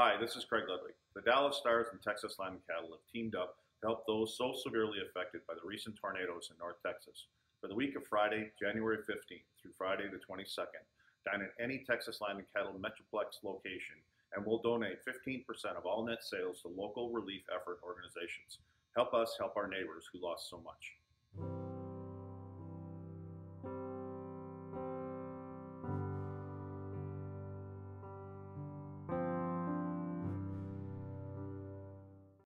Hi, this is Craig Ludwig. The Dallas Stars and Texas Land and Cattle have teamed up to help those so severely affected by the recent tornadoes in North Texas. For the week of Friday, January 15th through Friday the 22nd, dine at any Texas Land and Cattle Metroplex location and we'll donate 15% of all net sales to local relief effort organizations. Help us help our neighbors who lost so much.